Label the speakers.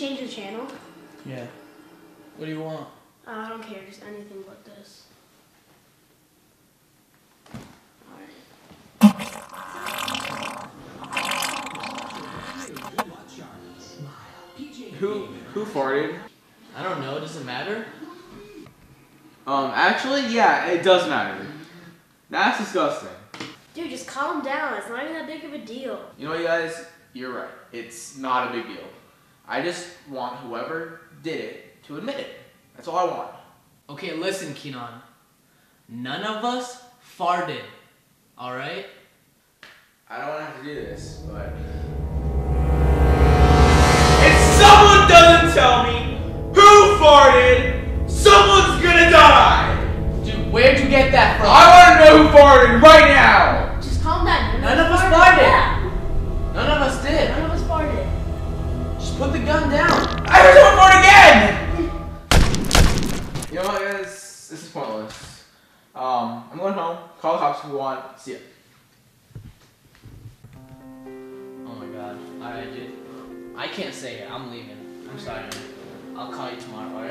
Speaker 1: change the channel?
Speaker 2: Yeah. What do you want?
Speaker 1: Uh, I don't care, just anything but this. Alright.
Speaker 3: Who who farted?
Speaker 2: I don't know. Does it matter?
Speaker 3: Um, actually, yeah, it does matter. That's disgusting.
Speaker 1: Dude, just calm down. It's not even that big of a deal.
Speaker 3: You know what, you guys? You're right. It's not a big deal. I just want whoever did it to admit it. That's all I want.
Speaker 2: Okay, listen, Kenahn. None of us farted. All right?
Speaker 3: I don't want to have to do this, but if someone doesn't tell me who farted, someone's gonna die.
Speaker 2: Dude, where'd you get that from?
Speaker 3: I want to know who farted right now.
Speaker 2: Put the gun down.
Speaker 3: I heard someone fart again. You know what, guys? This is pointless. Um, I'm going home. Call the cops if you want. See ya.
Speaker 2: Oh my god. Alright, dude. I can't say it. I'm leaving. I'm sorry. I'll call you tomorrow, alright?